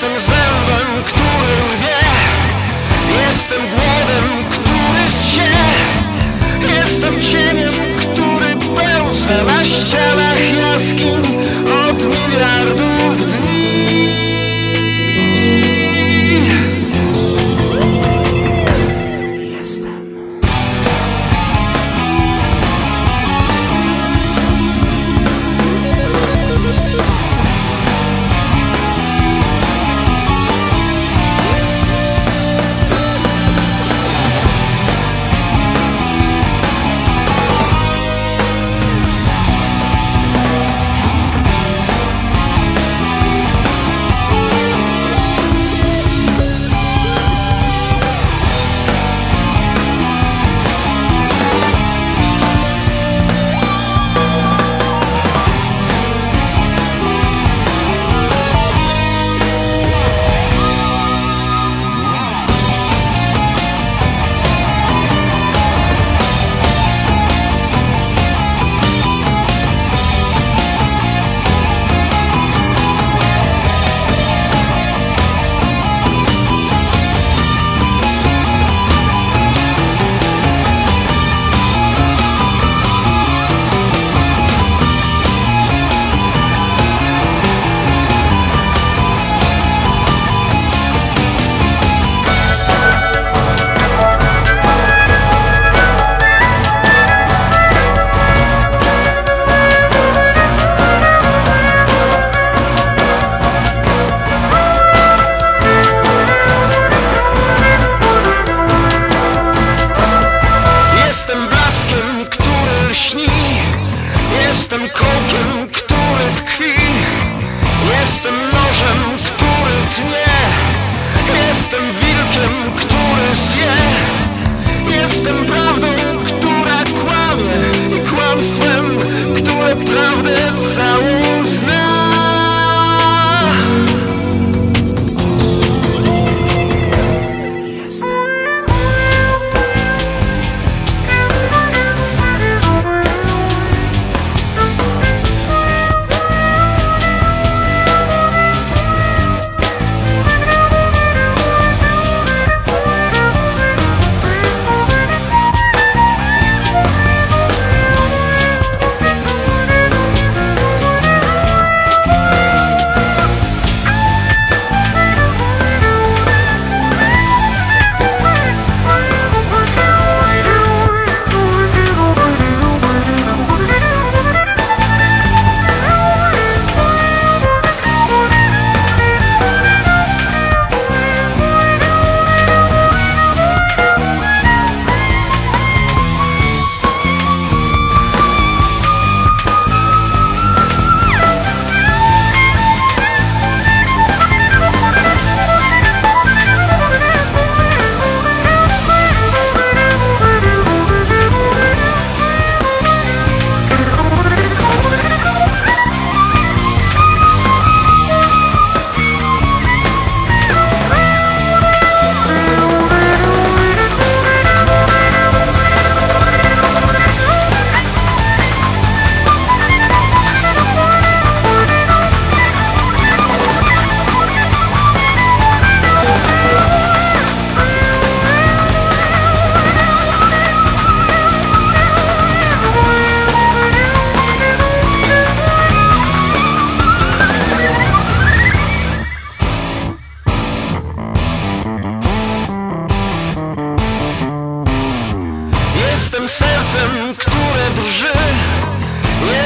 systems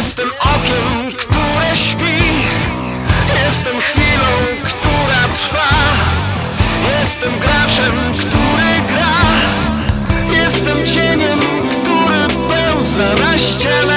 Jestem okiem, które śpi. Jestem chwilą, która trwa. Jestem graczem, który gra. Jestem cieniem, który pełza na ścianę.